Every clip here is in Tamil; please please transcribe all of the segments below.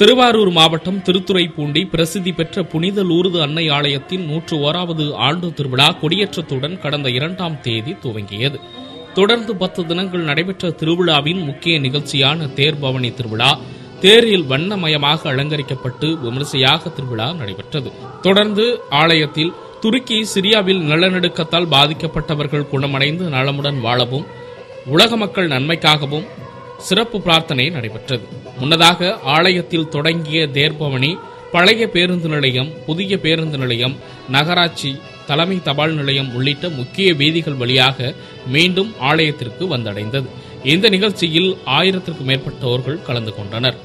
திருவாரூர் மாவட்டம் திருத்துறைப்பூண்டி பிரசித்தி பெற்ற புனித லூர்து அன்னை ஆலயத்தின் நூற்று ஓராவது ஆண்டு திருவிழா கொடியேற்றத்துடன் கடந்த இரண்டாம் தேதி துவங்கியது. தொடர்ந்து பத்து தினங்கள் நடைபெற்ற திருவிழாவின் முக்கிய நிகழ்ச்சியான தேர் பவனி திருவிழா தேரில் வண்ணமயமாக அலங்கரிக்கப்பட்டு விமரிசையாக திருவிழா நடைபெற்றது. தொடர்ந்து ஆலயத்தில் துருக்கி சிரியாவில் நிலநடுக்கத்தால் பாதிக்கப்பட்டவர்கள் குணமடைந்து நலமுடன் வாழவும் உலக மக்கள் நன்மைக்காகவும் சிறப்பு பிரார்த்தனை நடைபெற்றது. முன்னதாக ஆலயத்தில் தொடங்கிய தேர்பவனி பழைய பேருந்து நிலையம் புதிய பேருந்து நிலையம் நகராட்சி தலைமை தபால் நிலையம் உள்ளிட்ட முக்கிய வீதிகள் வழியாக மீண்டும் ஆலயத்திற்கு வந்தடைந்தது. இந்த நிகழ்ச்சியில் ஆயிரத்திற்கும் மேற்பட்டோர்கள் கலந்து கொண்டனர்.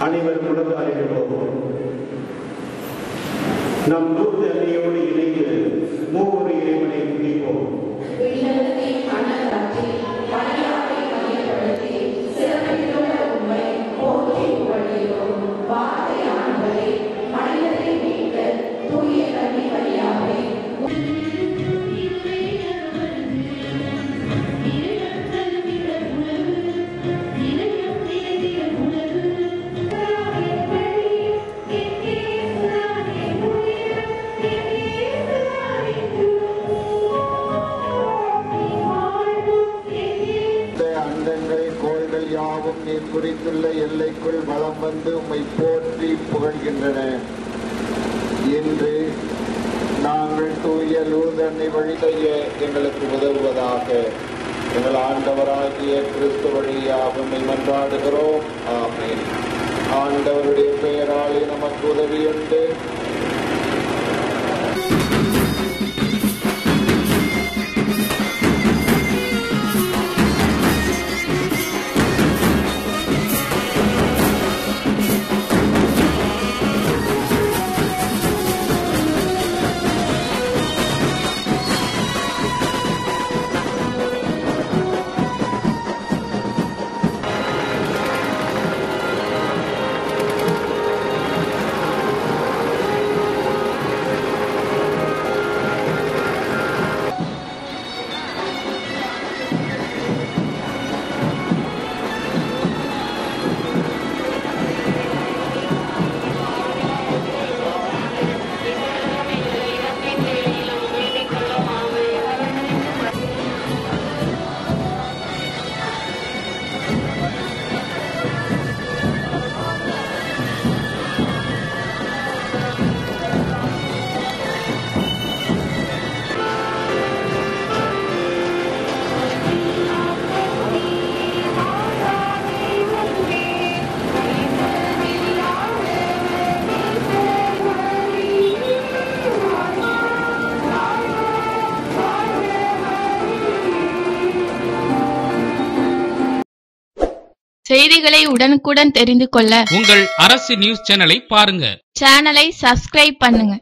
அனைவரும் அனைவர் முழங்காலிடுவோம் நம் தூது அணியோடு இணைந்து மூ யாவும் நீர் குறித்துள்ள எல்லைக்குள் வளம் வந்து உம்மை போற்றி புகழ்கின்றன. இன்று நாங்கள் தூய லூதனை வழி எங்களுக்கு உதவுவதாக. எங்கள் ஆண்டவராகிய கிறிஸ்து வழியாகவும் மன்றாடுகிறோம். ஆமேன். ஆண்டவருடைய பெயராலே நமக்கு உதவியுண்டு. செய்திகளை உடனுக்குடன் தெரிந்து கொள்ள உங்கள் அரசு நியூஸ் சேனலை பாருங்க. சேனலை சப்ஸ்கிரைப் பண்ணுங்க.